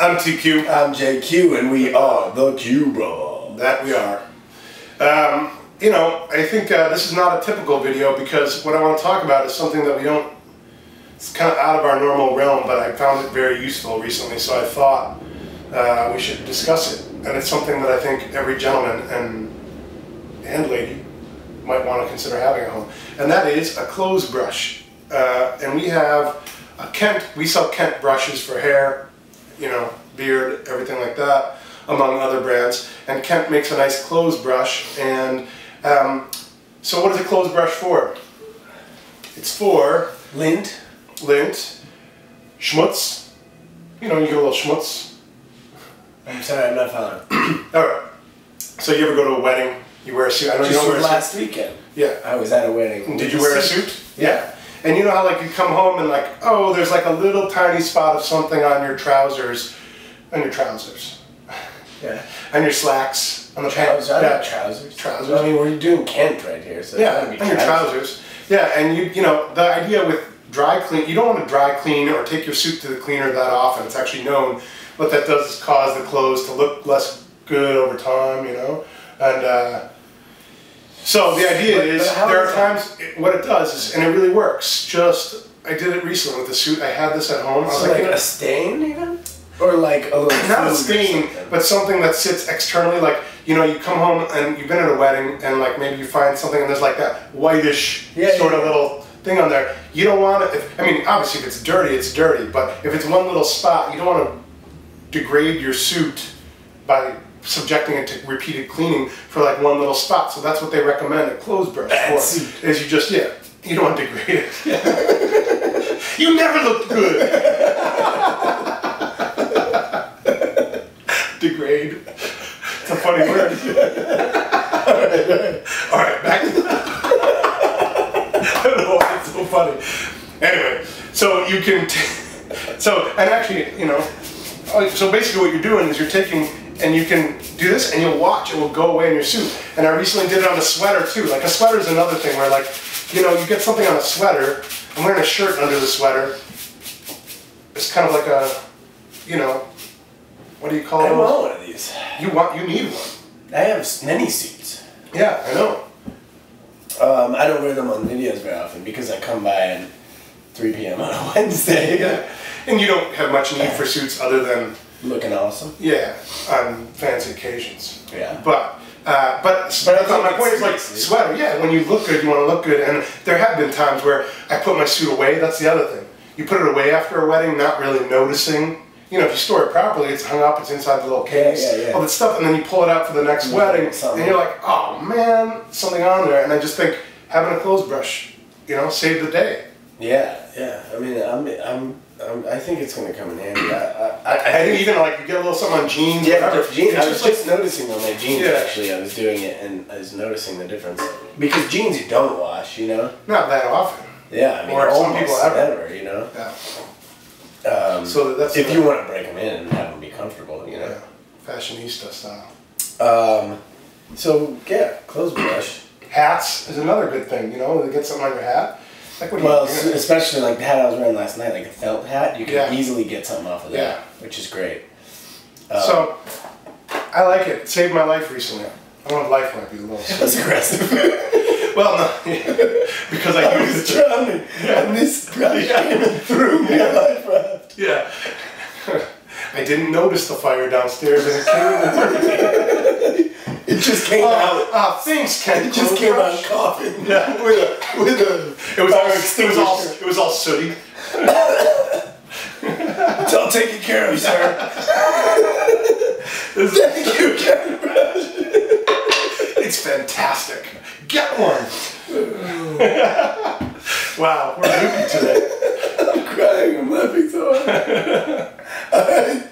I'm TQ. I'm JQ, and we are the Cuba. That we are. Um, you know, I think uh, this is not a typical video because what I want to talk about is something that we don't, it's kind of out of our normal realm, but I found it very useful recently, so I thought uh, we should discuss it. And it's something that I think every gentleman and, and lady might want to consider having at home. And that is a clothes brush. Uh, and we have a Kent, we sell Kent brushes for hair, you know, beard, everything like that, among other brands. And Kent makes a nice clothes brush. And um, so what is a clothes brush for? It's for Lint. lint, schmutz. You know, you get a little schmutz. I'm sorry, I'm not following. All right. So you ever go to a wedding? You wear a suit. I know you Just don't wear a last weekend. Yeah. I was at a wedding. Did you wear a suit? Yeah. And you know how like you come home and like, oh, there's like a little tiny spot of something on your trousers, on your trousers, Yeah. on your slacks, on the. Trousers. I Yeah. trousers. Trousers. I mean, we're doing Kent right here, so Yeah, on your trousers. Yeah, and you you know the idea with dry clean, you don't want to dry clean or take your suit to the cleaner that often. It's actually known what that does is cause the clothes to look less good over time. You know, and uh, so the idea But- is but there are times it, what it does is, and it really works. Just I did it recently with the suit. I had this at home. I was like, like you know, a stain, even, or like a little. not a stain, something? but something that sits externally. Like you know, you come home and you've been at a wedding, and like maybe you find something, and there's like that whitish Yeah, sort yeah, of little thing on there. You don't want it. I mean, obviously, if it's dirty, it's dirty. But if it's one little spot, you don't want to degrade your suit by subjecting it to repeated cleaning for like one little spot. So that's what they recommend a clothes brush Bad for. Is you just yeah, you don't want to degrade it. you never looked good. degrade. It's a funny word. All right, back to I don't know why it's so funny. Anyway, so you can, t- so, and actually, you know, uh, so basically what you're doing is you're taking, and you can do this and you'll watch, it will go away in your suit. And I recently did it on a sweater too. Like a sweater is another thing where like, you know, you get something on a sweater, I'm wearing a shirt under the sweater. It's kind of like a, you know, what do you call I those? want one of these. You want, you need one. I have many suits. Yeah, I know. Um, I don't wear them on videos very often because I come by at 3 p.m. on a Wednesday. Yeah. And you don't have much need for suits other than, Looking awesome. yeah, on fancy occasions. Yeah. But, uh, but, But I but think my point is like sweater, yeah, when you look good, you want to look good. And there have been times where I put my suit away, that's the other thing. You put it away after a wedding, not really noticing. You know, if you store it properly, it's hung up, it's inside the little case, Yeah, yeah, yeah. all that stuff, and then you pull it out for the next Mm, wedding, something. and you're like, oh man, something on there. And I just think having a clothes brush, you know, saved the day. Yeah, yeah. I mean, I'm, I'm, I'm I think it's gonna come in handy. I, I, I, I think even like you get a little something on jeans, Yeah, whatever. jeans. I was like- just noticing on my jeans Yeah. actually. I was doing it and I was noticing the difference because jeans you don't wash, you know. not that often. Yeah, I mean, Or some people ever. never, you know. Yeah. Um, So that's if you want to break them in and have them be comfortable, you know. Yeah. Fashionista style. Um, so yeah, clothes brush. Hats is another good thing, you know, get something on your hat. Like what Well, especially like the hat I was wearing last night, like a felt hat, you can Yeah. easily get something off of that, Yeah. which is great. Um, So I like it. It saved my life recently. I don't know if life might be a little that's aggressive. Well no because I, I used was drowning, and this and threw me a life raft. Yeah. I didn't notice the fire downstairs and it came It just came Oh, out. Uh, oh, thanks, Kent. It just came out coughing. Yeah. With a, with a It was all it was all it was all sooty. It's all taken care of, you, sir. Thank you, Kevin It's fantastic. Get one. wow, we're loopy today. I'm crying. I'm laughing so hard. Alright.